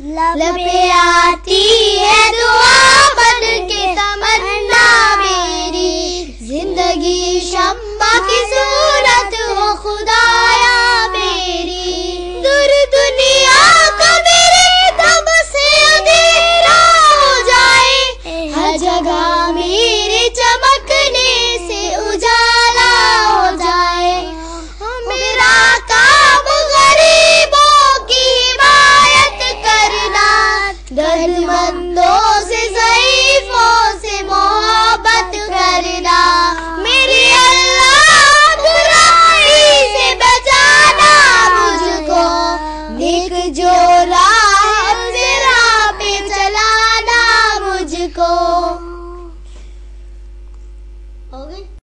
लब आती है दुआ बन के तमन्ना मेरी। ज़िंदगी शम्मा की सूरत जरूरतमंदों से ज़ईफ़ों से मोहब्बत करना। मेरे अल्लाह बुराई से बचाना मुझको। नेक जो राह पे चलाना मुझको।